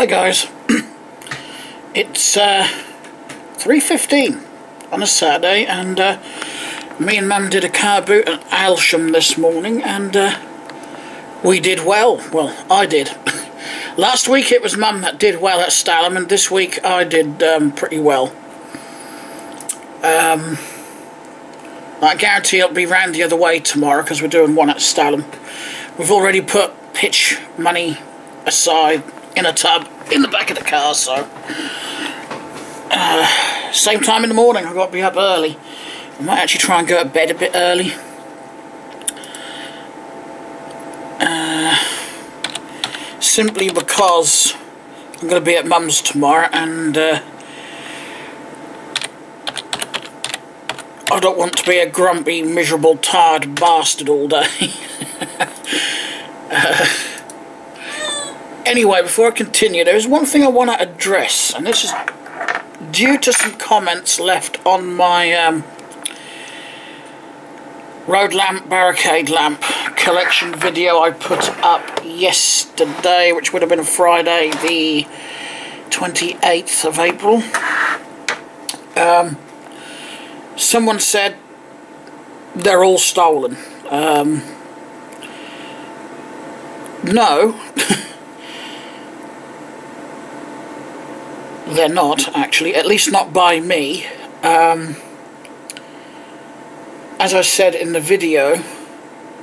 Hi guys, it's uh, 3.15 on a Saturday and uh, me and Mum did a car boot at Aylsham this morning and uh, we did well. Well, I did. Last week it was Mum that did well at Stalham and this week I did um, pretty well. Um, I guarantee it'll be round the other way tomorrow because we're doing one at Stalham. We've already put pitch money aside in a tub in the back of the car, so uh, same time in the morning. I've got to be up early. I might actually try and go to bed a bit early. Uh, simply because I'm going to be at Mum's tomorrow and uh, I don't want to be a grumpy, miserable, tired bastard all day. uh, Anyway, before I continue, there is one thing I want to address, and this is due to some comments left on my um, road lamp, barricade lamp collection video I put up yesterday, which would have been Friday the 28th of April. Um, someone said they're all stolen. Um, no. they're not actually, at least not by me. Um, as I said in the video,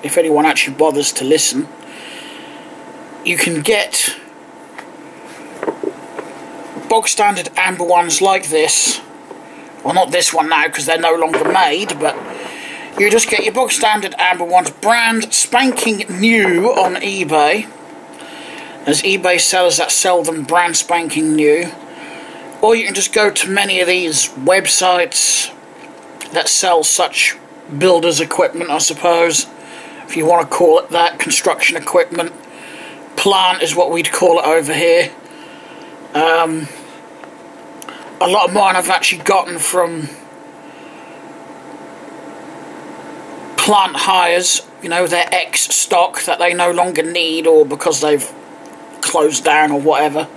if anyone actually bothers to listen, you can get bog standard amber ones like this. Well, not this one now because they're no longer made, but you just get your bog standard amber ones, brand spanking new on eBay. There's eBay sellers that sell them brand spanking new or you can just go to many of these websites that sell such builders equipment I suppose. If you want to call it that construction equipment. Plant is what we'd call it over here. Um, a lot of mine I've actually gotten from plant hires you know their ex stock that they no longer need or because they've closed down or whatever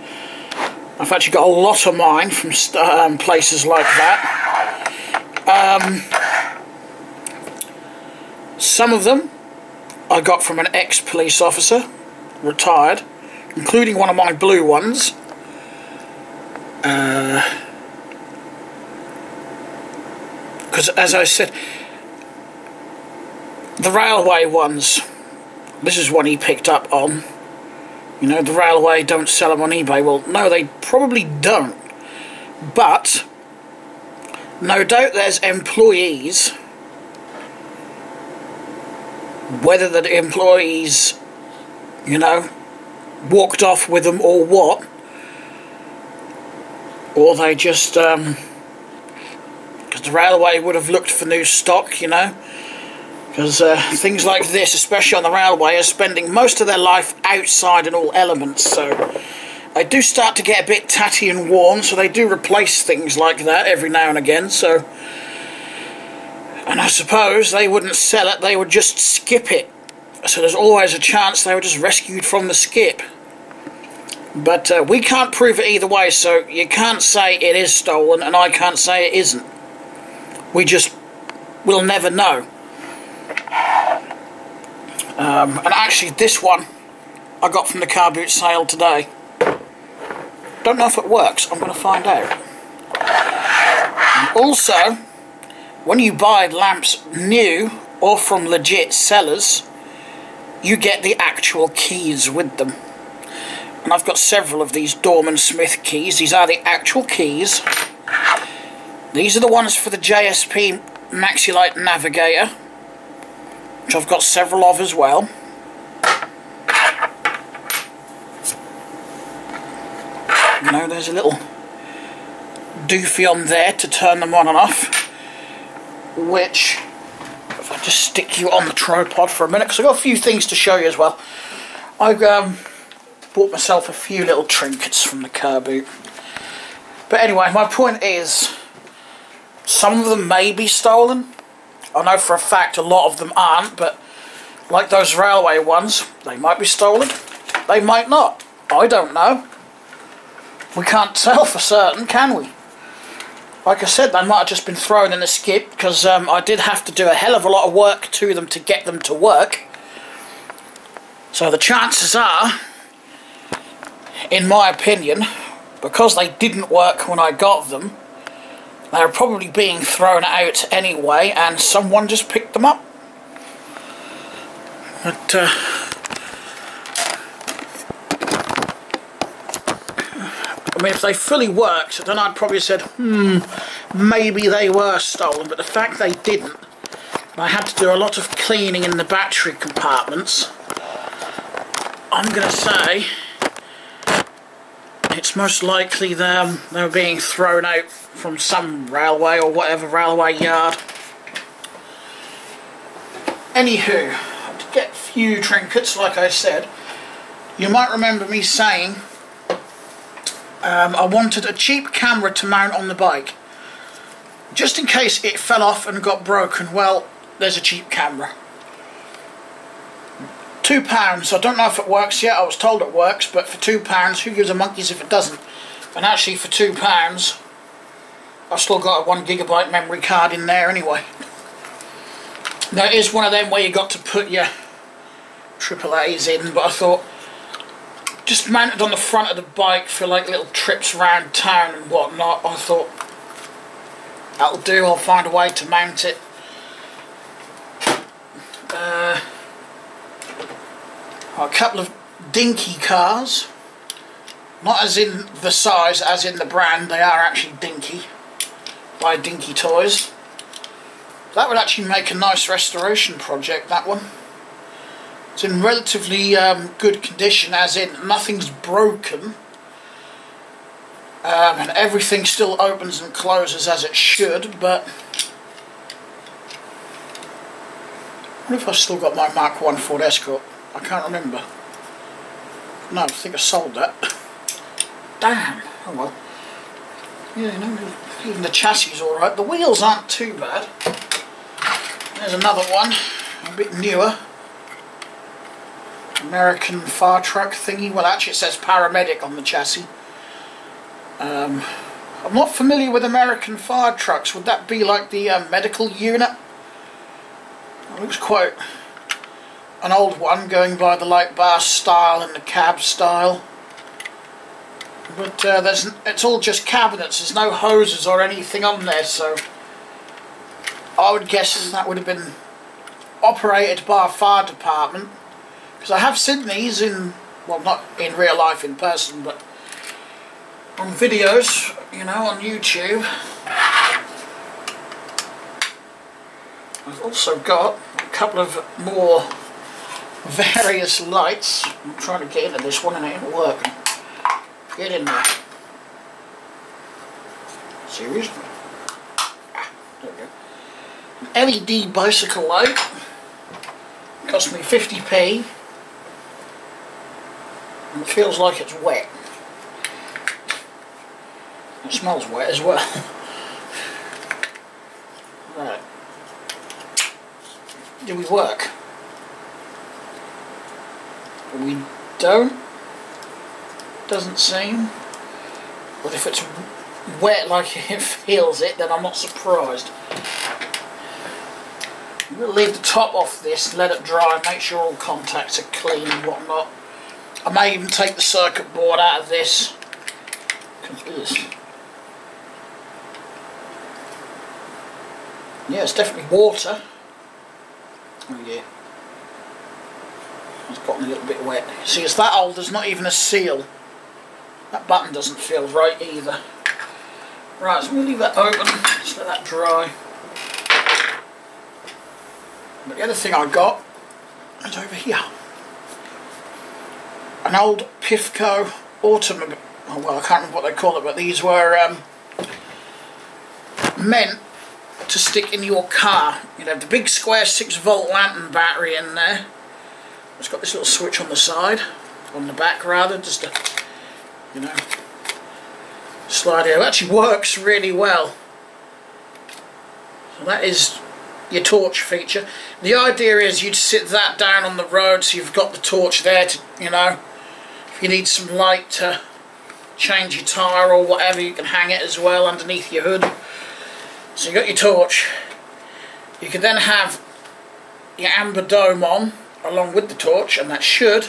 I've actually got a lot of mine from um, places like that. Um, some of them I got from an ex-police officer, retired, including one of my blue ones. Because uh, as I said, the railway ones, this is one he picked up on. You know, the railway don't sell them on eBay. Well, no, they probably don't. But, no doubt there's employees, whether the employees, you know, walked off with them or what, or they just, um, because the railway would have looked for new stock, you know, because uh, things like this, especially on the railway, are spending most of their life outside in all elements, so they do start to get a bit tatty and worn, so they do replace things like that every now and again, so... And I suppose they wouldn't sell it, they would just skip it. So there's always a chance they were just rescued from the skip. But uh, we can't prove it either way, so you can't say it is stolen, and I can't say it isn't. We just will never know. Um, and actually this one I got from the car boot sale today. Don't know if it works, I'm going to find out. Also, when you buy lamps new or from legit sellers, you get the actual keys with them. And I've got several of these Dorman Smith keys. These are the actual keys. These are the ones for the JSP Maxilite Navigator which I've got several of as well. You know, there's a little doofy on there to turn them on and off, which, if I just stick you on the tripod for a minute, because I've got a few things to show you as well. I've um, bought myself a few little trinkets from the car boot. But anyway, my point is, some of them may be stolen, I know for a fact a lot of them aren't, but like those railway ones, they might be stolen. They might not. I don't know. we can't tell for certain, can we? Like I said, they might have just been thrown in the skip because um, I did have to do a hell of a lot of work to them to get them to work. So the chances are, in my opinion, because they didn't work when I got them, they're probably being thrown out anyway and someone just picked them up. But, uh, I mean, if they fully worked, then I'd probably said, hmm, maybe they were stolen. But the fact they didn't, I had to do a lot of cleaning in the battery compartments. I'm going to say it's most likely them they were being thrown out from some railway or whatever railway yard. Anywho, to get a few trinkets, like I said, you might remember me saying um, I wanted a cheap camera to mount on the bike. Just in case it fell off and got broken, well, there's a cheap camera. Two pounds, I don't know if it works yet, I was told it works, but for two pounds, who gives a monkeys if it doesn't? And actually for two pounds, I've still got a one gigabyte memory card in there anyway. Now it is one of them where you got to put your AAA's in, but I thought just mounted on the front of the bike for like little trips around town and whatnot. I thought that'll do. I'll find a way to mount it. Uh, a couple of dinky cars. Not as in the size, as in the brand. They are actually dinky. By Dinky Toys. That would actually make a nice restoration project, that one. It's in relatively um, good condition, as in nothing's broken. Um, and everything still opens and closes as it should, but... Wonder if I've still got my Mark 1 Ford Escort. I can't remember. No, I think I sold that. Damn. Oh well. Yeah, you know, even the chassis is alright. The wheels aren't too bad. There's another one, a bit newer. American fire truck thingy. Well, actually, it says paramedic on the chassis. Um, I'm not familiar with American fire trucks. Would that be like the uh, medical unit? It looks quite an old one, going by the light bar style and the cab style. But uh, there's it's all just cabinets. There's no hoses or anything on there, so I would guess that would have been operated by a fire department. Because I have seen these in, well not in real life in person, but on videos, you know, on YouTube. I've also got a couple of more various lights. I'm trying to get into this one and it ain't working. Get in there. Seriously? Ah, there we go. LED bicycle light. Cost me 50p. And it feels like it's wet. It smells wet as well. right. Do we work? We don't. Doesn't seem. But if it's wet like it feels it, then I'm not surprised. To leave the top off this, let it dry, make sure all contacts are clean and whatnot. I may even take the circuit board out of this. Yeah, it's definitely water. Oh yeah. It's gotten a little bit wet. See, it's that old, there's not even a seal. That button doesn't feel right either. Right, so we'll leave that open, just let that dry. But the other thing I got is over here. An old Pifco automobile. Oh, well, I can't remember what they call it, but these were um, meant to stick in your car. You'd have the big square 6 volt lantern battery in there. It's got this little switch on the side, on the back rather, just to, you know, slide it. It actually works really well. So that is your torch feature. The idea is you'd sit that down on the road so you've got the torch there to, you know, if you need some light to change your tyre or whatever, you can hang it as well underneath your hood. So you've got your torch. You can then have your amber dome on along with the torch and that should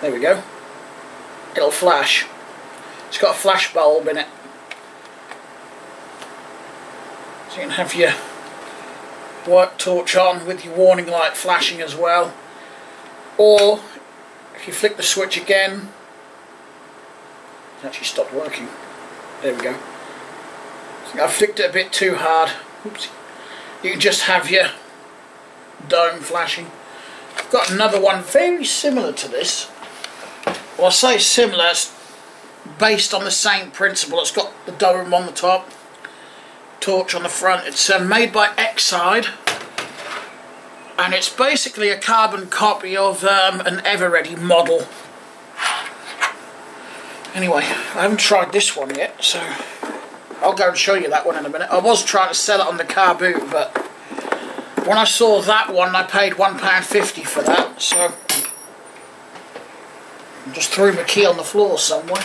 there we go. It'll flash. It's got a flash bulb in it. So you can have your work torch on with your warning light flashing as well. Or if you flick the switch again it actually stopped working. There we go. I flicked it a bit too hard Oops. you can just have your dome flashing. I've got another one very similar to this. Well I say similar it's based on the same principle. It's got the dome on the top torch on the front. It's uh, made by Exide. And it's basically a carbon copy of um, an Eveready model. Anyway, I haven't tried this one yet, so I'll go and show you that one in a minute. I was trying to sell it on the car boot, but when I saw that one, I paid £1.50 for that, so I just threw my key on the floor somewhere.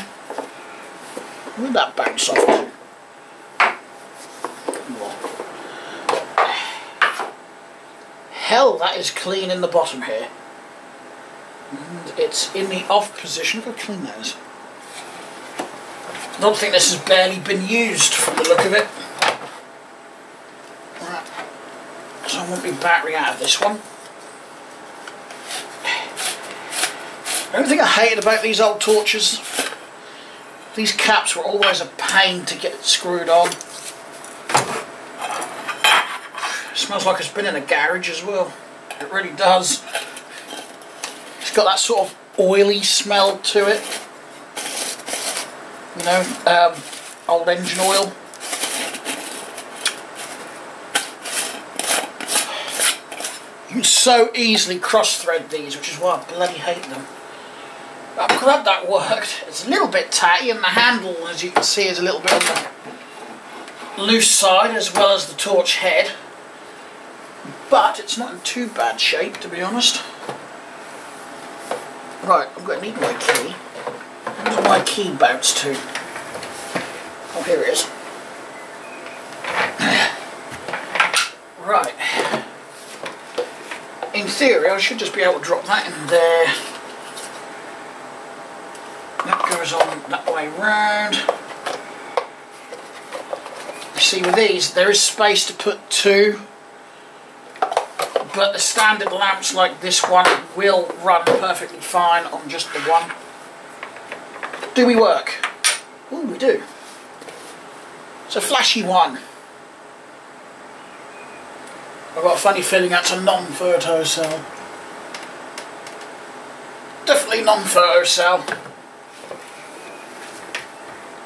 Where'd that bounce off hell that is clean in the bottom here. And it's in the off position. Look how clean is. I don't think this has barely been used from the look of it. Right. So I want my battery out of this one. The only thing I hated about these old torches, these caps were always a pain to get screwed on. smells like it's been in a garage as well. It really does. It's got that sort of oily smell to it. You know, um, old engine oil. You can so easily cross-thread these, which is why I bloody hate them. I'm glad that worked. It's a little bit tatty and the handle, as you can see, is a little bit on the loose side as well as the torch head but it's not in too bad shape to be honest. Right, I'm going to need my key. Where's my key bounce to? Oh, here it is. right. In theory, I should just be able to drop that in there. That goes on that way round. You see, with these, there is space to put two but the standard lamps like this one will run perfectly fine on just the one. Do we work? Oh, we do. It's a flashy one. I've got a funny feeling that's a non-photo cell. Definitely non-photo cell.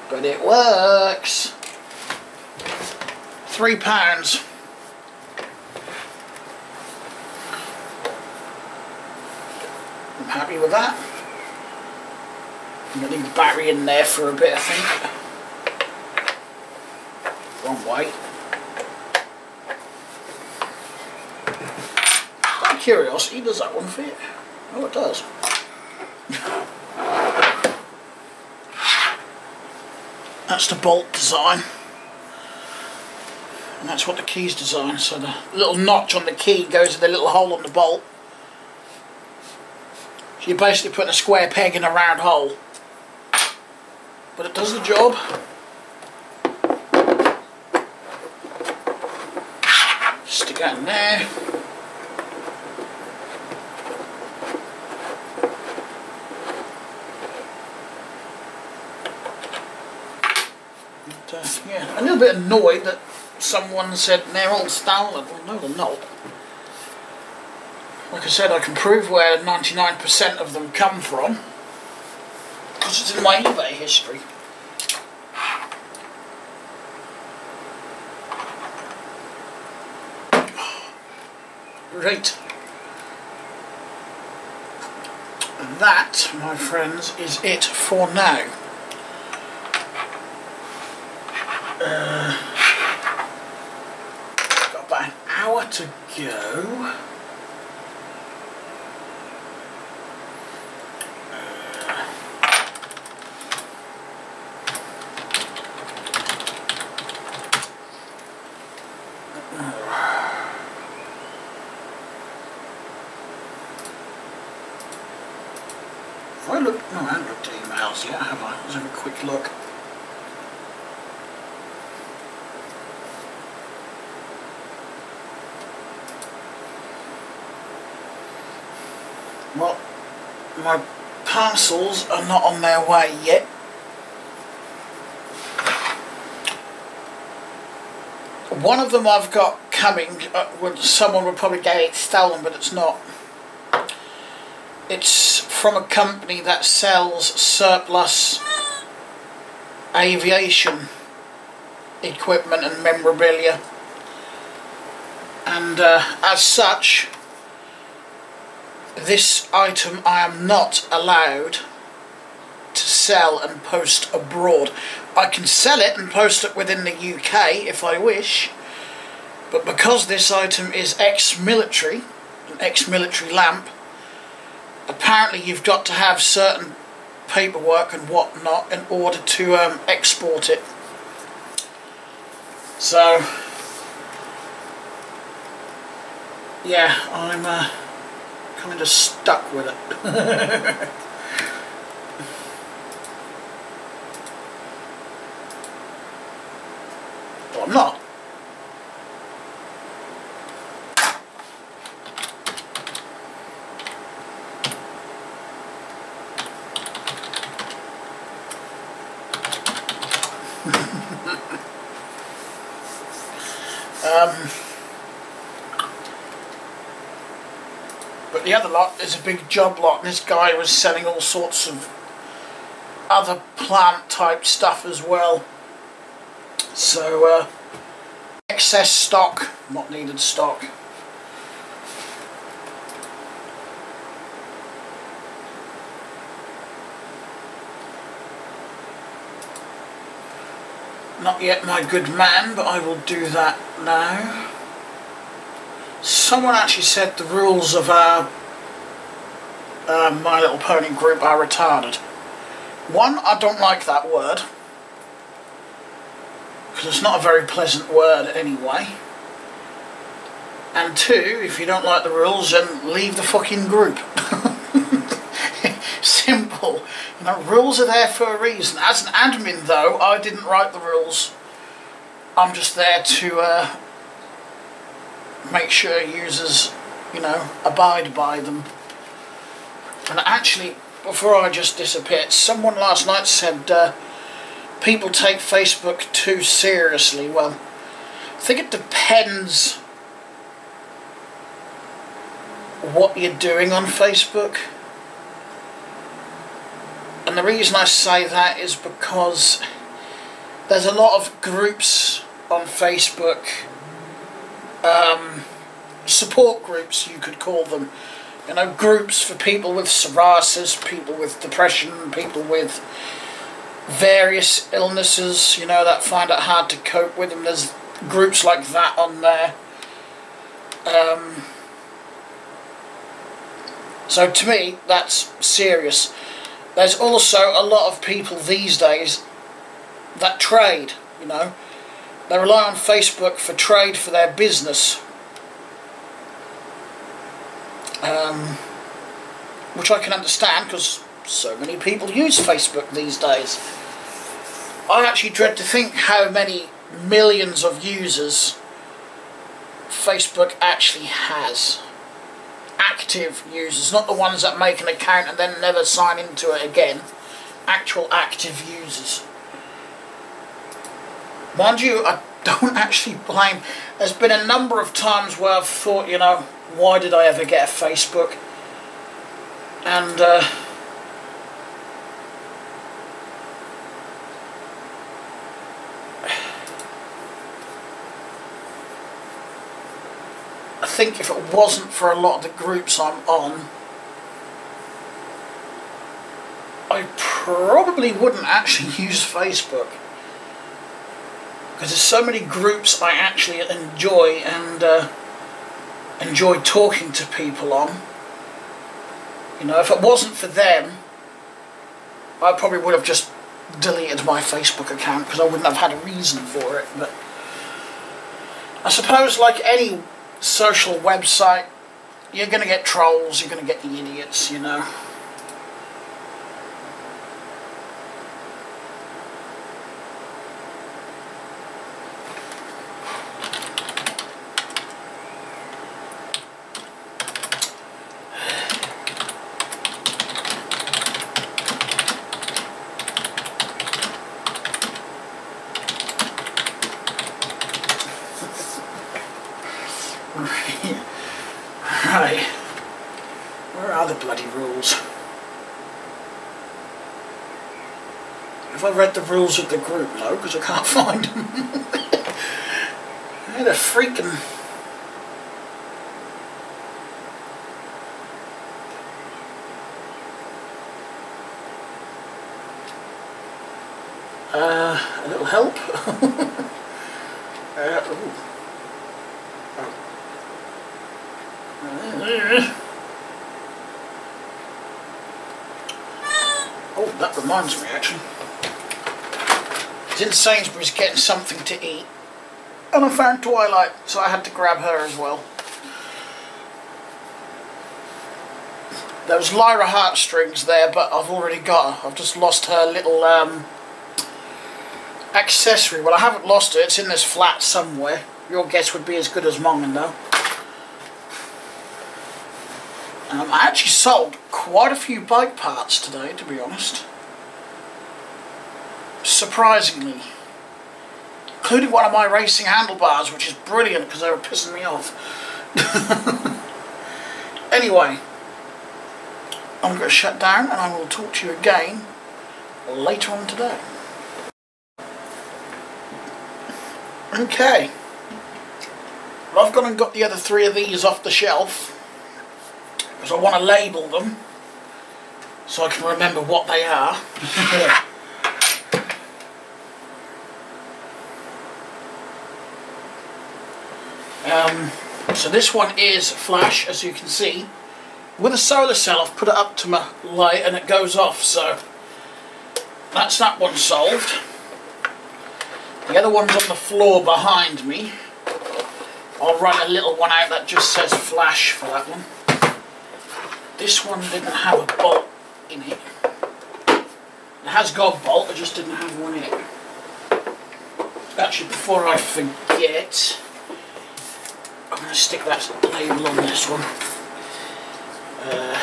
But it works. Three pounds. I'm happy with that. I'm going to leave the battery in there for a bit, I think. Wrong way. Out of curiosity, does that one fit? Oh, it does. That's the bolt design. And that's what the key's designed. So the little notch on the key goes in the little hole on the bolt. So you're basically putting a square peg in a round hole. But it does the job. Stick that in there. uh, yeah, a little bit annoyed that someone said they're all stolen. Well, no, they're not. Like I said, I can prove where 99% of them come from it's in my eBay history. Right. That, my friends, is it for now. Uh, got about an hour to go. looked, no I haven't emails yet, have I? Let's have a quick look. Well, my parcels are not on their way yet. One of them I've got coming, uh, someone would probably get it stolen, but it's not. It's from a company that sells surplus aviation equipment and memorabilia. And uh, as such, this item I am not allowed to sell and post abroad. I can sell it and post it within the UK if I wish, but because this item is ex-military, an ex-military lamp, apparently you've got to have certain paperwork and whatnot in order to um, export it. So, yeah, I'm uh, kind of stuck with it. well, I'm not. Um, but the other lot is a big job lot this guy was selling all sorts of other plant type stuff as well. So uh, excess stock not needed stock Not yet my good man, but I will do that now. Someone actually said the rules of our uh, My Little Pony group are retarded. One, I don't like that word. Because it's not a very pleasant word anyway. And two, if you don't like the rules, then leave the fucking group. Simple. Know, rules are there for a reason. As an admin, though, I didn't write the rules. I'm just there to uh, make sure users, you know, abide by them. And actually, before I just disappeared, someone last night said uh, people take Facebook too seriously. Well, I think it depends what you're doing on Facebook. And the reason I say that is because there's a lot of groups on Facebook, um, support groups you could call them. You know, groups for people with psoriasis, people with depression, people with various illnesses, you know, that find it hard to cope with them. There's groups like that on there. Um, so to me, that's serious. There's also a lot of people these days that trade, you know. They rely on Facebook for trade for their business. Um, which I can understand because so many people use Facebook these days. I actually dread to think how many millions of users Facebook actually has active users, not the ones that make an account and then never sign into it again. Actual active users. Mind you, I don't actually blame. There's been a number of times where I've thought, you know, why did I ever get a Facebook? And, uh, think if it wasn't for a lot of the groups I'm on, I probably wouldn't actually use Facebook. Because there's so many groups I actually enjoy and uh, enjoy talking to people on. You know, if it wasn't for them, I probably would have just deleted my Facebook account because I wouldn't have had a reason for it. But I suppose, like any social website, you're going to get trolls, you're going to get the idiots, you know. Right. Where are the bloody rules? I read the rules of the group? No, because I can't find them. They're freaking... Uh, a little help. uh, oh, that reminds me actually. I was in Sainsbury's getting something to eat and I found Twilight, so I had to grab her as well. There was Lyra Heartstrings there, but I've already got her. I've just lost her little um, accessory. Well, I haven't lost it. It's in this flat somewhere. Your guess would be as good as mine, though. Um, I actually sold quite a few bike parts today, to be honest. Surprisingly. Including one of my racing handlebars, which is brilliant because they were pissing me off. anyway, I'm going to shut down and I will talk to you again later on today. Okay. Well, I've gone and got the other three of these off the shelf because I want to label them so I can remember what they are. um, so this one is flash, as you can see. With a solar cell, I've put it up to my light and it goes off, so that's that one solved. The other one's on the floor behind me. I'll write a little one out that just says flash for that one. This one didn't have a bolt in it. It has got a bolt, I just didn't have one in it. Actually, before I forget, I'm going to stick that label on this one. Uh,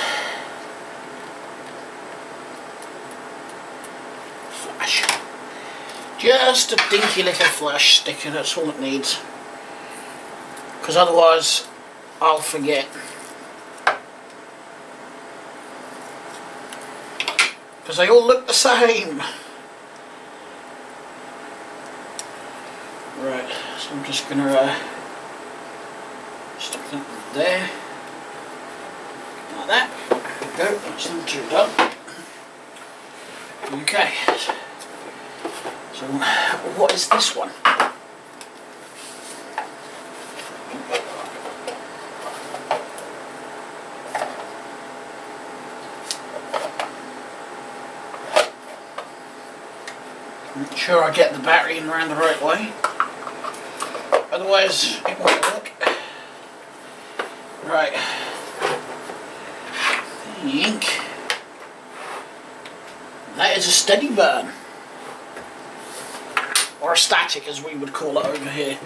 Just a dinky little flash sticker, that's all it needs. Because otherwise, I'll forget. Because they all look the same. Right, so I'm just going to uh, stick that there. Like that. Go, that's them two done. Okay. So what is this one? Make sure I get the battery in around the right way. Otherwise it won't work. Right. Think. That is a steady burn or a static as we would call it over here.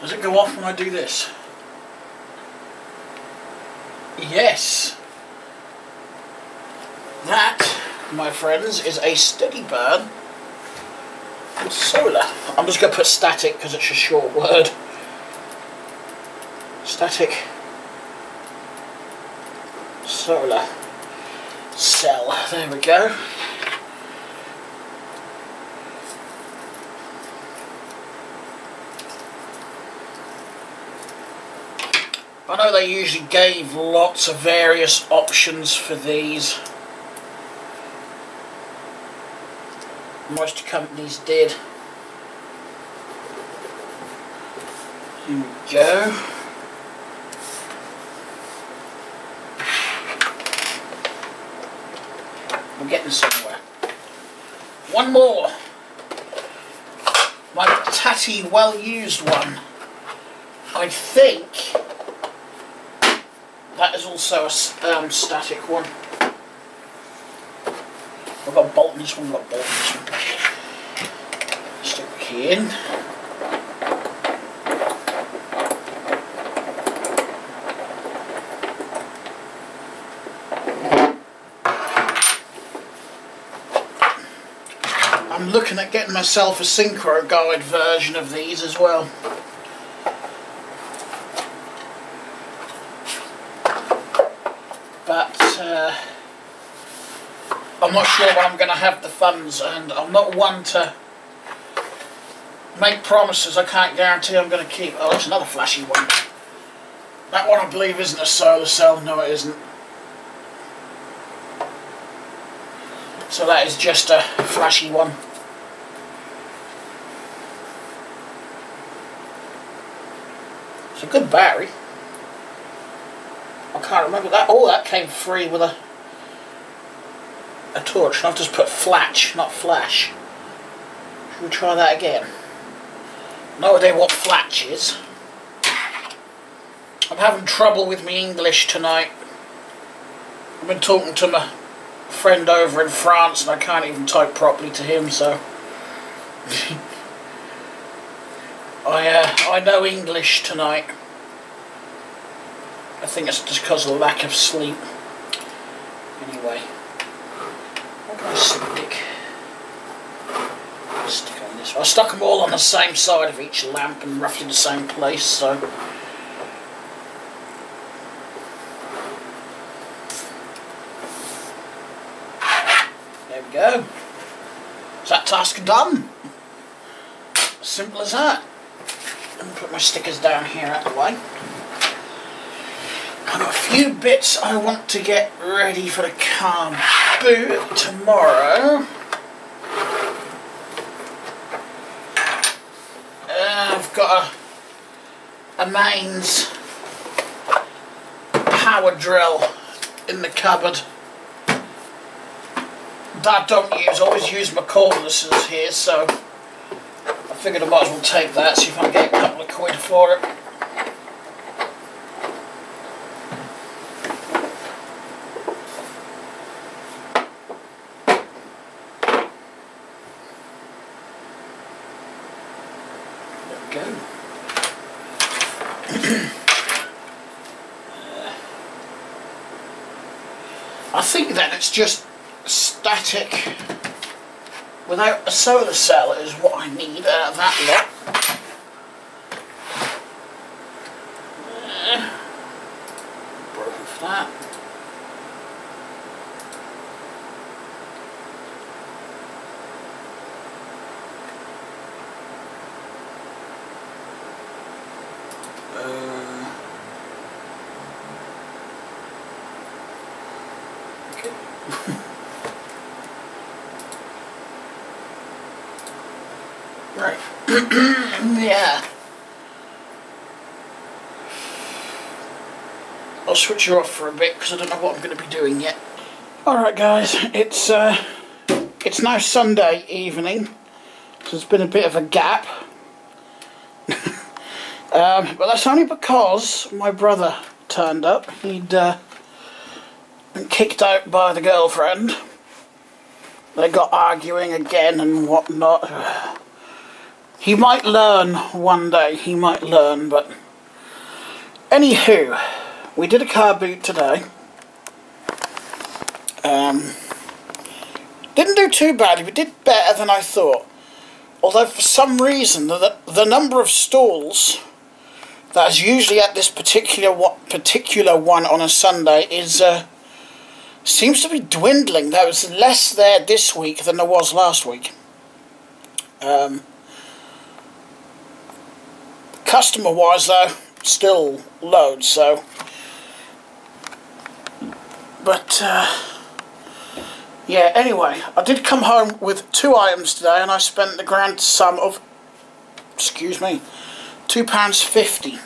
Does it go off when I do this? Yes. That, my friends, is a steady burn solar. I'm just going to put static because it's a short word. Static solar cell. There we go. I know they usually gave lots of various options for these. Most companies did. Here we go. We're getting somewhere. One more. My tatty well used one. I think that is also a um, static one. I've got a bolt in this one, I've got bolt in this one. Stick the key in. Looking at getting myself a synchro guide version of these as well. But uh, I'm not sure when I'm going to have the funds and I'm not one to make promises I can't guarantee I'm going to keep. Oh, that's another flashy one. That one I believe isn't a solar cell. No, it isn't. So that is just a flashy one. It's a good battery. I can't remember that. Oh, that came free with a a torch. And I've just put flash, not flash. Should we try that again? No idea what flash is. I'm having trouble with my English tonight. I've been talking to my friend over in France and I can't even type properly to him, so... I, uh, I know English tonight. I think it's just because of lack of sleep. Anyway. What I stick? Stick on this. I stuck them all on the same side of each lamp and roughly the same place, so... There we go. Is that task done? Simple as that. Let me put my stickers down here out the way. I've got a few bits I want to get ready for the car boot tomorrow. Uh, I've got a, a mains power drill in the cupboard that I don't use. Always use my cordlesses here, so figured I might as well take that, see if I can get a couple of quid for it. There we go. Uh, I think that it's just static without a solar cell is what I need out of yeah. I'll switch you off for a bit because I don't know what I'm going to be doing yet. Alright guys, it's uh, it's now Sunday evening. So there's been a bit of a gap. um, but that's only because my brother turned up. He'd uh, been kicked out by the girlfriend. They got arguing again and whatnot. He might learn one day, he might learn, but... Anywho, we did a car boot today. Um, didn't do too badly, we did better than I thought. Although for some reason, the, the number of stalls that is usually at this particular particular one on a Sunday is uh, seems to be dwindling. There was less there this week than there was last week. Um, customer wise though still loads so. But uh, yeah anyway I did come home with two items today and I spent the grand sum of excuse me two pounds fifty.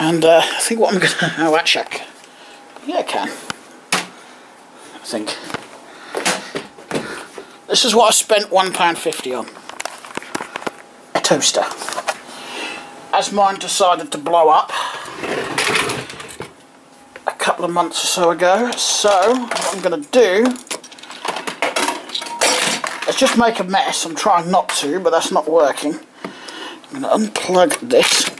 And uh, I think what I'm gonna oh actually I yeah I can. I think. This is what I spent one pound on toaster. As mine decided to blow up a couple of months or so ago, so what I'm going to do is just make a mess. I'm trying not to, but that's not working. I'm going to unplug this.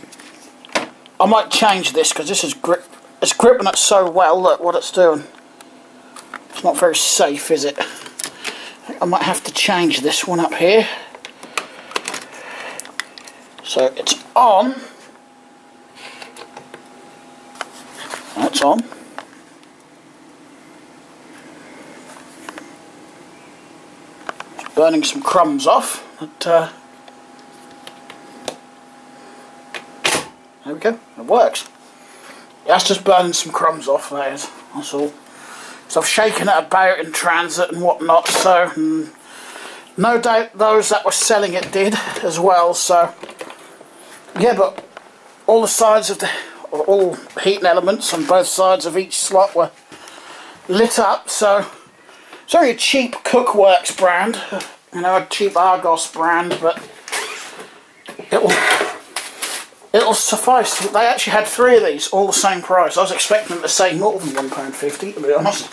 I might change this because this is grip. It's gripping it so well. Look what it's doing. It's not very safe, is it? I might have to change this one up here. So it's on. That's on. Burning some crumbs off. But, uh, there we go, it works. That's just burning some crumbs off, that is, that's all. So I've shaken it about in transit and whatnot, so and no doubt those that were selling it did as well, so yeah, but all the sides of the all heating elements on both sides of each slot were lit up, so it's only a cheap Cookworks brand, you know, a cheap Argos brand, but it will it'll suffice. They actually had three of these, all the same price. I was expecting them to say more than £1.50 to be honest.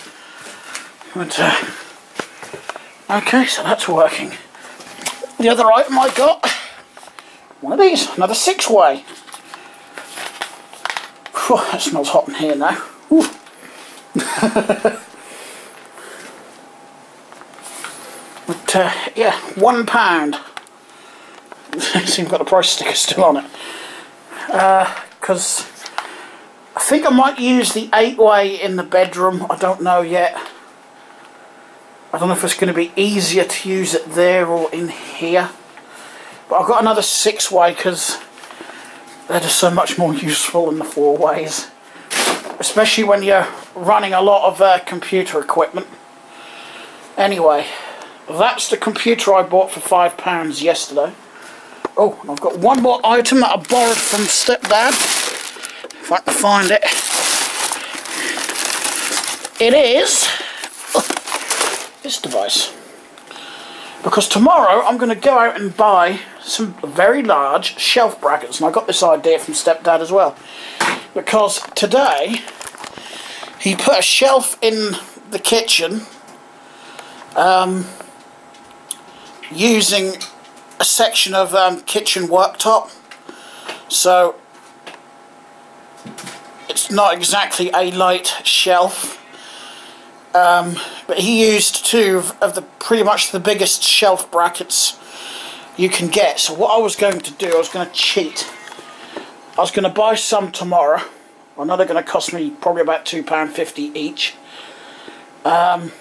But, uh, okay, so that's working. The other item I got, one of these, another six way. Whew, that smells hot in here now. but uh, yeah, one pound. See, I've got the price sticker still on it because uh, I think I might use the 8-way in the bedroom, I don't know yet. I don't know if it's going to be easier to use it there or in here. But I've got another 6-way because they're just so much more useful than the 4-ways. Especially when you're running a lot of uh, computer equipment. Anyway, that's the computer I bought for £5 yesterday. Oh, I've got one more item that I borrowed from stepdad. If I can find it. It is this device. Because tomorrow I'm going to go out and buy some very large shelf brackets. And I got this idea from stepdad as well. Because today he put a shelf in the kitchen um, using a section of um, kitchen worktop so it's not exactly a light shelf um, but he used two of the pretty much the biggest shelf brackets you can get so what I was going to do I was going to cheat I was going to buy some tomorrow I know they're going to cost me probably about £2.50 each um,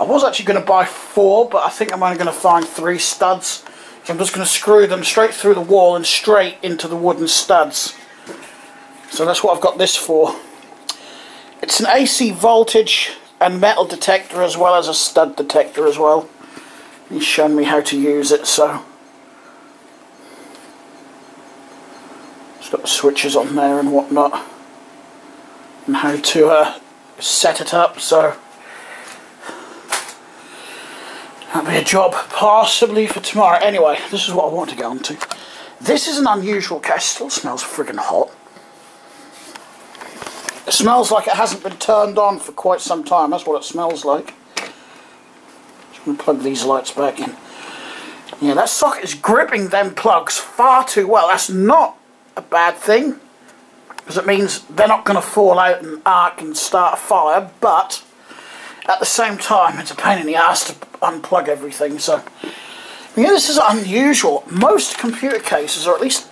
I was actually going to buy four, but I think I'm only going to find three studs. So I'm just going to screw them straight through the wall and straight into the wooden studs. So that's what I've got this for. It's an AC voltage and metal detector as well as a stud detector as well. He's shown me how to use it, so... It's got the switches on there and whatnot. And how to uh, set it up, so... That'll be a job possibly for tomorrow. Anyway, this is what I want to get on to. This is an unusual case. Smells friggin' hot. It smells like it hasn't been turned on for quite some time. That's what it smells like. Just going to plug these lights back in. Yeah, that socket is gripping them plugs far too well. That's not a bad thing. Because it means they're not going to fall out and arc and start a fire. But at the same time, it's a pain in the ass to unplug everything. So, yeah, this is unusual. Most computer cases, or at least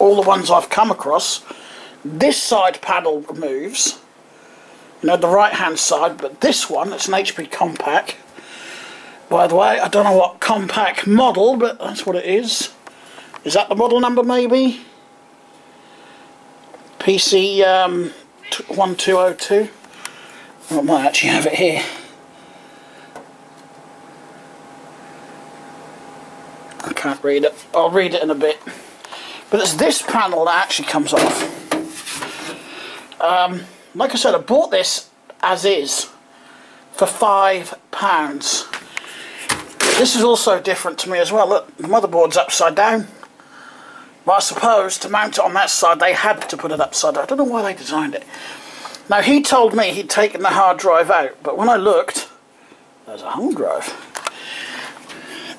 all the ones I've come across, this side panel moves, You know, the right hand side, but this one, it's an HP Compaq. By the way, I don't know what Compaq model, but that's what it is. Is that the model number, maybe? PC um, 1202. I might actually have it here. I can't read it. I'll read it in a bit. But it's this panel that actually comes off. Um, like I said, I bought this as is for five pounds. This is also different to me as well. Look, the motherboard's upside down. But I suppose to mount it on that side, they had to put it upside down. I don't know why they designed it. Now he told me he'd taken the hard drive out, but when I looked, there's a hard drive,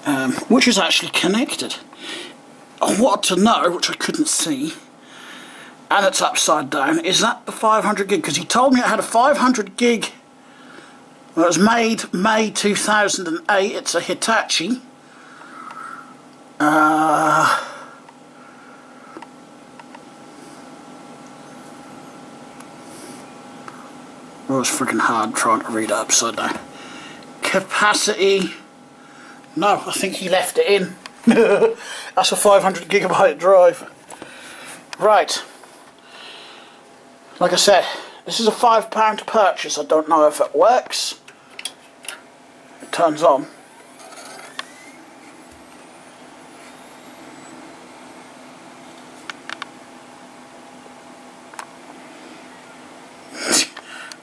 um, which is actually connected. I wanted to know, which I couldn't see, and it's upside down. Is that the 500 gig? Because he told me it had a 500 gig. Well, it was made May 2008. It's a Hitachi. Uh, well, it's freaking hard trying to read it upside down. Capacity. No, I think he left it in. That's a 500 gigabyte drive. Right. Like I said, this is a £5 purchase. I don't know if it works. It turns on. I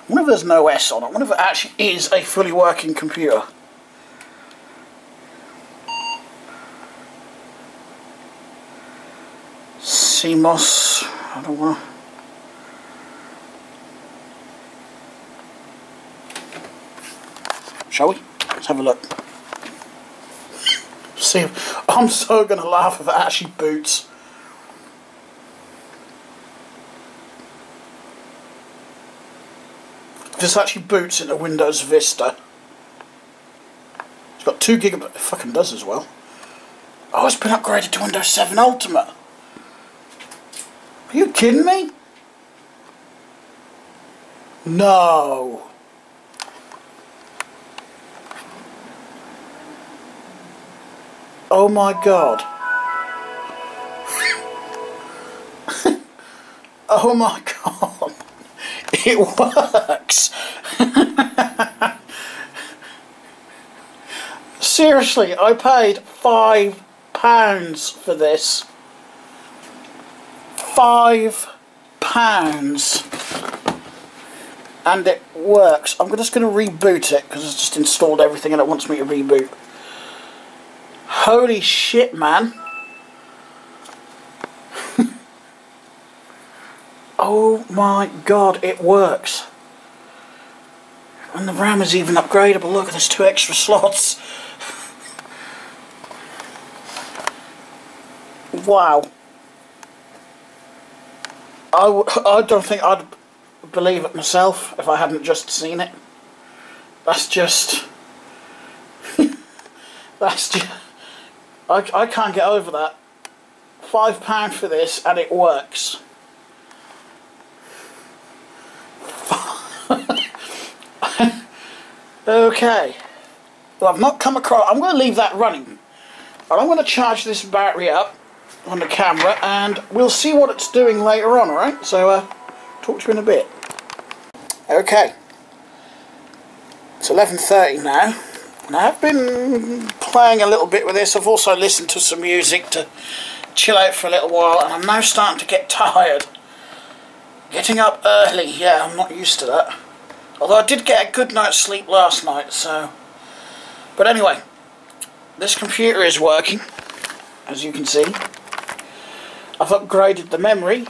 wonder if there's no S on it. I wonder if it actually is a fully working computer. CMOS. I don't want Shall we? Let's have a look. See, if, I'm so going to laugh if it actually boots. This actually boots into Windows Vista. It's got 2 gigabyte. It fucking does as well. Oh, it's been upgraded to Windows 7 Ultimate. Are you kidding me? No. Oh my god. oh my god. It works. Seriously, I paid five pounds for this. Five pounds. And it works. I'm just going to reboot it because it's just installed everything and it wants me to reboot. Holy shit, man. oh my god, it works. And the RAM is even upgradable. Look, there's two extra slots. wow. I, I don't think I'd believe it myself if I hadn't just seen it. That's just... that's just... I, I can't get over that. Five pound for this and it works. okay. Well, I've not come across... I'm going to leave that running. But I'm going to charge this battery up on the camera and we'll see what it's doing later on, alright? So, uh, talk to you in a bit. Okay. It's 11.30 now. And I've been playing a little bit with this. I've also listened to some music to chill out for a little while and I'm now starting to get tired. Getting up early, yeah, I'm not used to that. Although I did get a good night's sleep last night, so... But anyway, this computer is working, as you can see. I've upgraded the memory.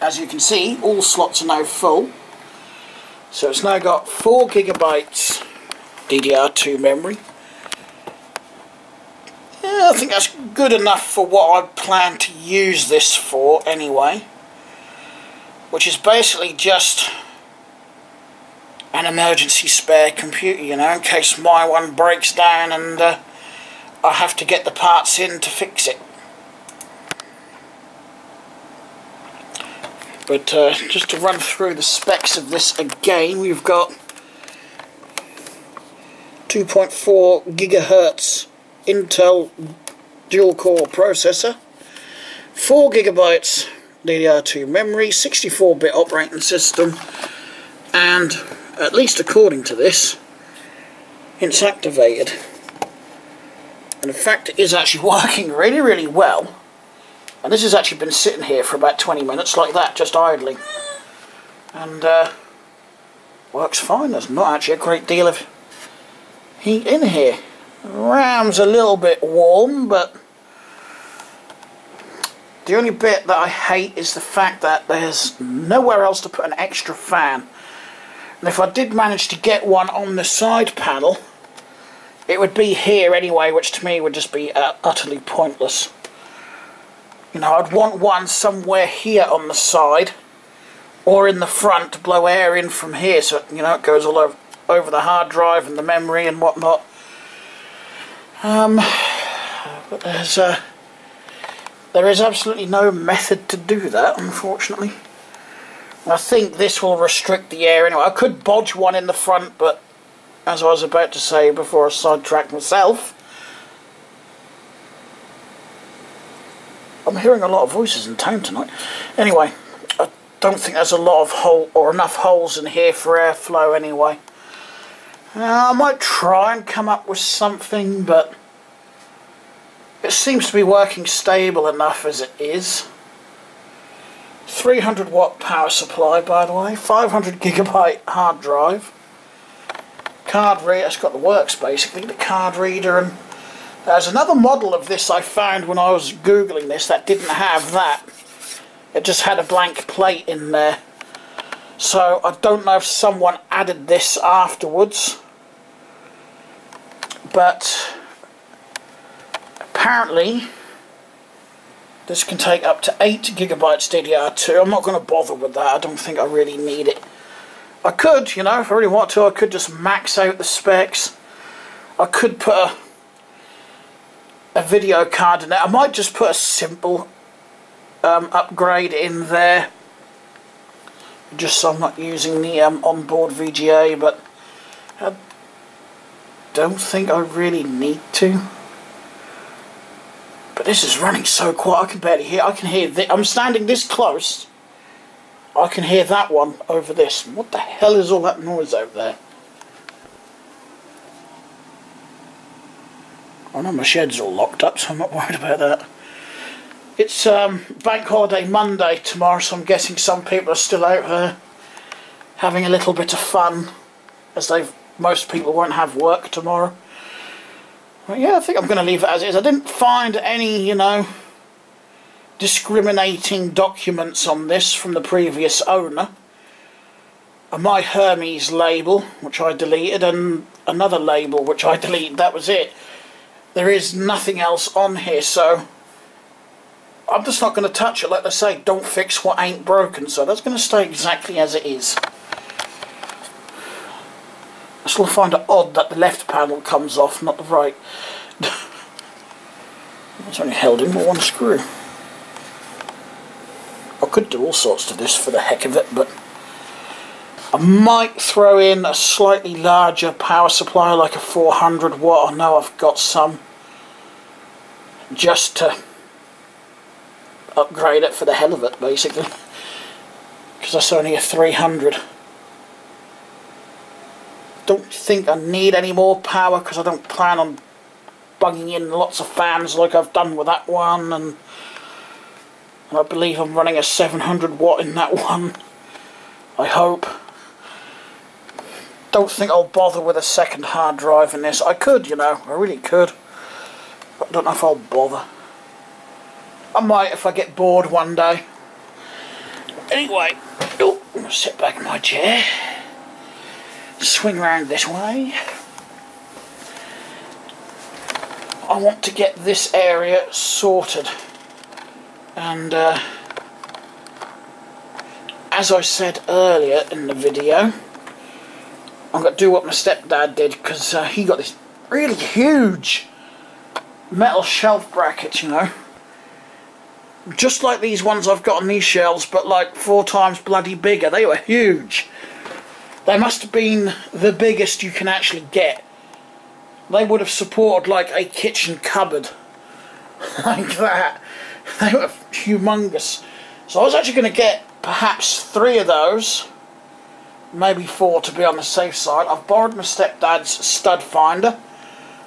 As you can see, all slots are now full. So it's now got 4 gigabytes DDR2 memory. Yeah, I think that's good enough for what I plan to use this for anyway. Which is basically just an emergency spare computer, you know, in case my one breaks down and uh, I have to get the parts in to fix it. But uh, just to run through the specs of this again, we've got 2.4 gigahertz Intel dual core processor, 4 gigabytes DDR2 memory, 64-bit operating system, and at least according to this, it's activated. And in fact, it is actually working really, really well. And this has actually been sitting here for about 20 minutes like that, just idling. And uh, works fine. There's not actually a great deal of heat in here. RAM's a little bit warm, but the only bit that I hate is the fact that there's nowhere else to put an extra fan. And if I did manage to get one on the side panel, it would be here anyway, which to me would just be uh, utterly pointless. You know, I'd want one somewhere here on the side or in the front to blow air in from here so, you know, it goes all over, over the hard drive and the memory and whatnot. Um, but there's, uh, there is absolutely no method to do that, unfortunately. I think this will restrict the air anyway. I could bodge one in the front, but as I was about to say before I sidetracked myself, I'm hearing a lot of voices in town tonight. Anyway, I don't think there's a lot of hole or enough holes in here for airflow anyway. Uh, I might try and come up with something, but it seems to be working stable enough as it is. 300 watt power supply by the way, 500 gigabyte hard drive. Card reader, it's got the works basically, the card reader and there's another model of this I found when I was googling this that didn't have that. It just had a blank plate in there. So I don't know if someone added this afterwards. But apparently this can take up to 8 gigabytes DDR2. I'm not going to bother with that. I don't think I really need it. I could, you know, if I really want to, I could just max out the specs. I could put a, a video card in it. I might just put a simple um, upgrade in there. Just so I'm not using the um, onboard VGA, but I don't think I really need to. But this is running so quiet, I can barely hear. I can hear. I'm standing this close. I can hear that one over this. What the hell is all that noise over there? I know my shed's all locked up, so I'm not worried about that. It's um, Bank Holiday Monday tomorrow, so I'm guessing some people are still out there having a little bit of fun, as they most people won't have work tomorrow But yeah, I think I'm going to leave it as is. I didn't find any, you know, discriminating documents on this from the previous owner. My Hermes label, which I deleted, and another label, which I deleted. That was it. There is nothing else on here, so I'm just not going to touch it. Like they say, don't fix what ain't broken. So that's going to stay exactly as it is. I still find it odd that the left panel comes off, not the right. it's only held in with one screw. I could do all sorts to this for the heck of it, but I might throw in a slightly larger power supply, like a 400 watt. I know I've got some, just to upgrade it for the hell of it, basically. Because that's only a 300 don't think I need any more power because I don't plan on bugging in lots of fans like I've done with that one and, and I believe I'm running a 700 watt in that one. I hope. Don't think I'll bother with a second hard drive in this. I could you know. I really could. But I don't know if I'll bother I might if I get bored one day. Anyway oh, sit back in my chair. Swing around this way. I want to get this area sorted. And uh, as I said earlier in the video I'm going to do what my stepdad did because uh, he got this really huge metal shelf bracket you know just like these ones I've got on these shelves but like four times bloody bigger they were huge they must have been the biggest you can actually get. They would have supported like a kitchen cupboard. like that. They were humongous. So I was actually going to get perhaps three of those. Maybe four to be on the safe side. I've borrowed my stepdad's stud finder.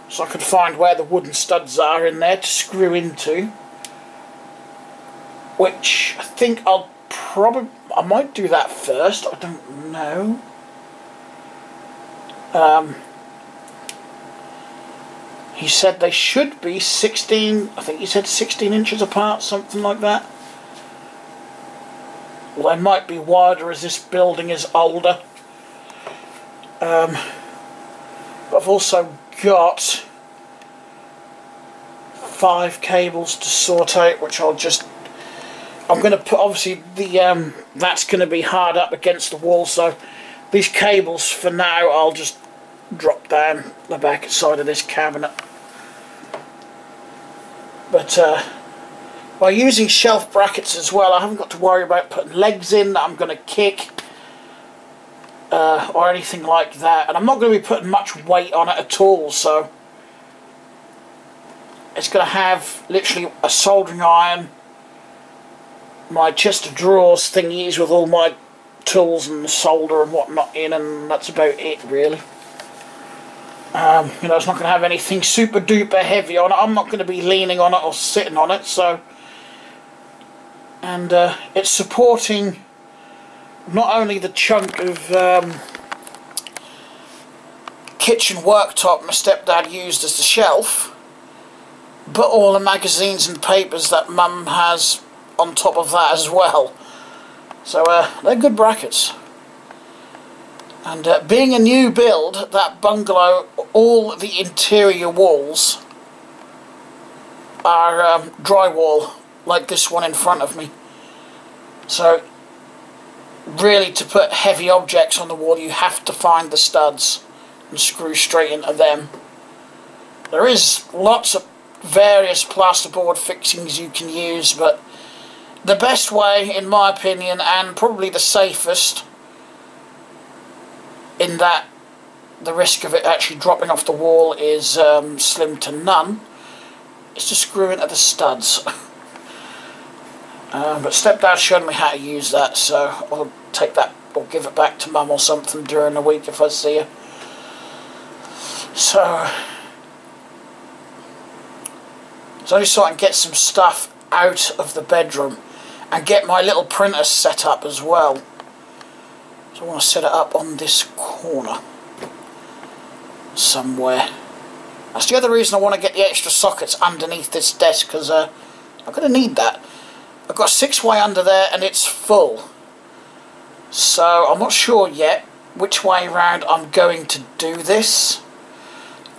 So I could find where the wooden studs are in there to screw into. Which I think I'll probably... I might do that first. I don't know. Um, he said they should be 16, I think he said 16 inches apart, something like that. Well, they might be wider as this building is older. Um, I've also got five cables to sort out, which I'll just I'm going to put obviously the um, that's going to be hard up against the wall so these cables for now I'll just drop down the back side of this cabinet. But uh, by using shelf brackets as well I haven't got to worry about putting legs in that I'm going to kick uh, or anything like that and I'm not going to be putting much weight on it at all so it's going to have literally a soldering iron my chest of drawers thingies with all my tools and solder and whatnot in and that's about it really um, you know, it's not going to have anything super duper heavy on it. I'm not going to be leaning on it or sitting on it, so. And uh, it's supporting not only the chunk of um, kitchen worktop my stepdad used as the shelf, but all the magazines and papers that mum has on top of that as well. So uh, they're good brackets. And uh, being a new build, that bungalow, all the interior walls are um, drywall, like this one in front of me. So, really to put heavy objects on the wall, you have to find the studs and screw straight into them. There is lots of various plasterboard fixings you can use, but the best way, in my opinion, and probably the safest, in that the risk of it actually dropping off the wall is um, slim to none. It's just screw into the studs. uh, but stepdad showed me how to use that, so I'll take that or give it back to mum or something during the week if I see her. So, so so I can get some stuff out of the bedroom and get my little printer set up as well. So I want to set it up on this corner somewhere. That's the other reason I want to get the extra sockets underneath this desk because uh, I'm going to need that. I've got six way under there and it's full. So I'm not sure yet which way round I'm going to do this.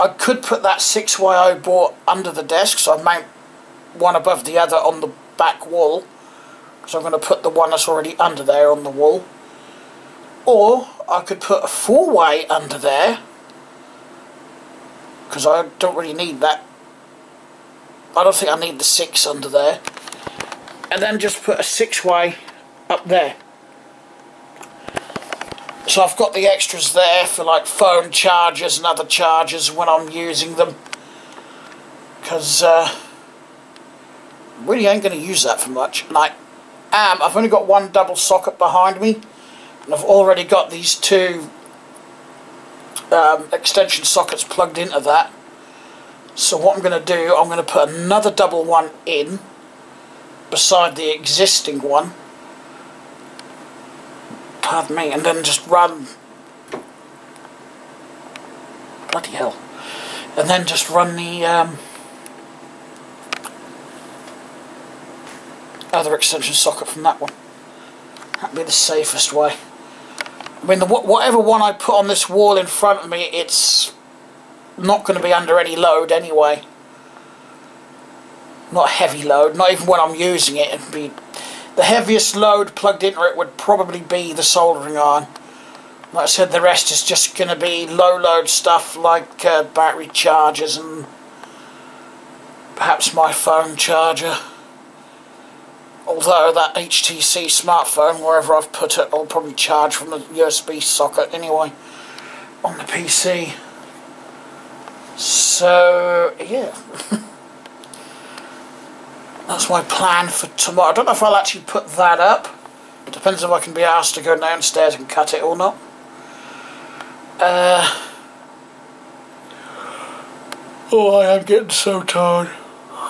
I could put that 6way I bought under the desk so I mount one above the other on the back wall. So I'm going to put the one that's already under there on the wall. Or I could put a four-way under there because I don't really need that. I don't think I need the six under there. And then just put a six-way up there. So I've got the extras there for like phone chargers and other chargers when I'm using them. Because uh, really ain't going to use that for much. And Am. I've only got one double socket behind me. And I've already got these two um, extension sockets plugged into that. So what I'm going to do, I'm going to put another double one in beside the existing one. Pardon me, and then just run. Bloody hell. And then just run the um, other extension socket from that one. That'd be the safest way. I mean, the, whatever one I put on this wall in front of me, it's not going to be under any load anyway. Not heavy load, not even when I'm using it. It'd be the heaviest load plugged into it would probably be the soldering iron. Like I said, the rest is just going to be low load stuff like uh, battery chargers and perhaps my phone charger. Although that HTC smartphone, wherever I've put it, will probably charge from the USB socket anyway on the PC. So, yeah. That's my plan for tomorrow. I don't know if I'll actually put that up. Depends if I can be asked to go downstairs and cut it or not. Uh, oh, I am getting so tired.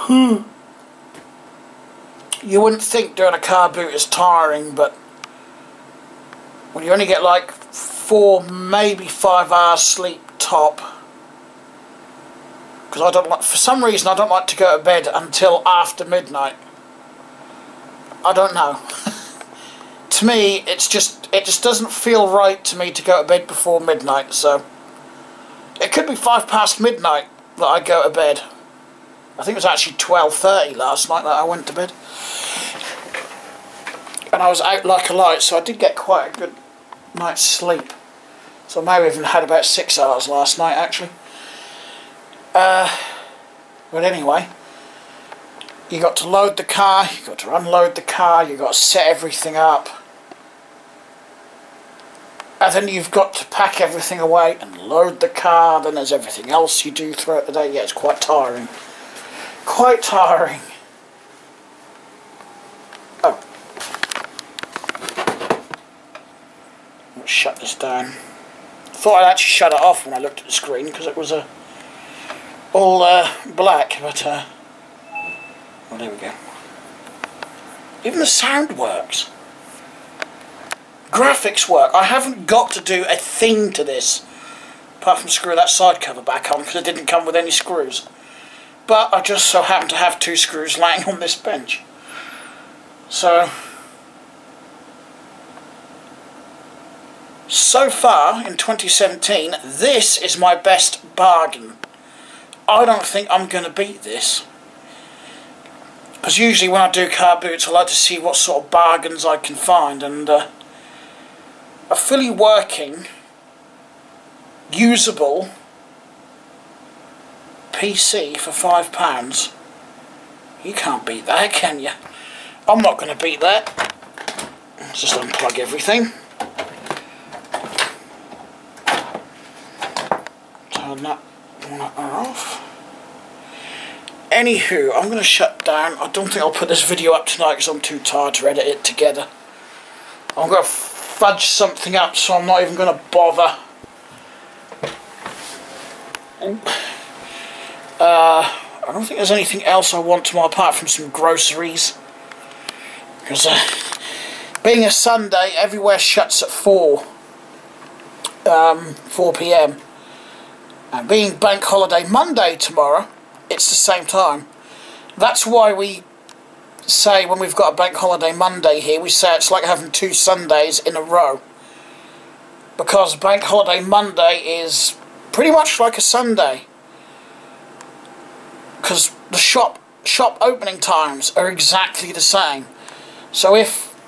you wouldn't think doing a car boot is tiring, but when you only get like four, maybe five hours sleep top, because I don't like, for some reason I don't like to go to bed until after midnight. I don't know. to me, it's just, it just doesn't feel right to me to go to bed before midnight, so it could be five past midnight that I go to bed. I think it was actually 12.30 last night that I went to bed. And I was out like a light, so I did get quite a good night's sleep. So I may have even had about six hours last night, actually. Uh, but anyway, you got to load the car, you got to unload the car, you got to set everything up. And then you've got to pack everything away and load the car, then there's everything else you do throughout the day. Yeah, it's quite tiring. Quite tiring. Oh. Let's shut this down. Thought I'd actually shut it off when I looked at the screen because it was a uh, all uh, black, but uh, well, there we go. Even the sound works. Graphics work. I haven't got to do a thing to this. Apart from screw that side cover back on because it didn't come with any screws. But I just so happen to have two screws laying on this bench. So... So far in 2017, this is my best bargain. I don't think I'm going to beat this. Because usually when I do car boots I like to see what sort of bargains I can find and uh, a fully working, usable PC for £5 you can't beat that can you? I'm not going to beat that. Let's just unplug everything. Turn that off. Anywho, I'm going to shut down. I don't think I'll put this video up tonight because I'm too tired to edit it together. I'm going to fudge something up so I'm not even going to bother. Uh, I don't think there's anything else I want tomorrow apart from some groceries. Because uh, being a Sunday, everywhere shuts at 4. Um, 4 p.m. And being bank holiday Monday tomorrow, it's the same time. That's why we say when we've got a bank holiday Monday here, we say it's like having two Sundays in a row. Because bank holiday Monday is pretty much like a Sunday. Because the shop shop opening times are exactly the same. So if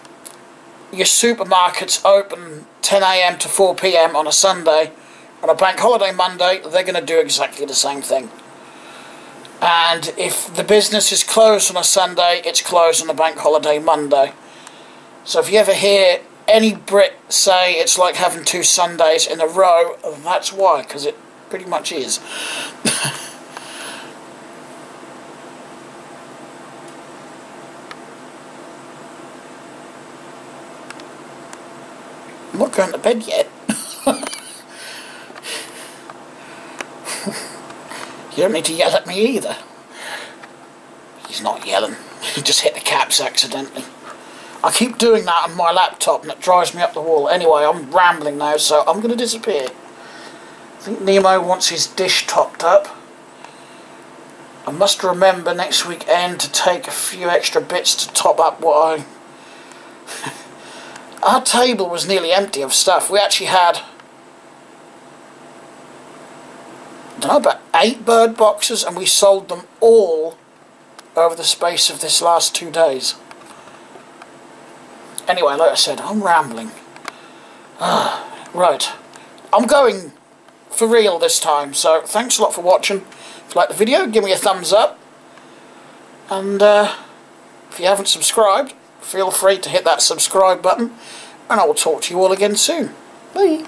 your supermarket's open 10am to 4pm on a Sunday, on a bank holiday Monday, they're going to do exactly the same thing. And if the business is closed on a Sunday, it's closed on a bank holiday Monday. So if you ever hear any Brit say it's like having two Sundays in a row, that's why, because it pretty much is. I'm not going to bed yet. You don't need to yell at me either. He's not yelling. He just hit the caps accidentally. I keep doing that on my laptop and it drives me up the wall. Anyway, I'm rambling now, so I'm going to disappear. I think Nemo wants his dish topped up. I must remember next weekend to take a few extra bits to top up what I... Our table was nearly empty of stuff. We actually had I don't know, about eight bird boxes and we sold them all over the space of this last two days. Anyway, like I said, I'm rambling. Ah, right. I'm going for real this time, so thanks a lot for watching. If you like the video, give me a thumbs up. And uh, if you haven't subscribed, feel free to hit that subscribe button. And I will talk to you all again soon. Bye.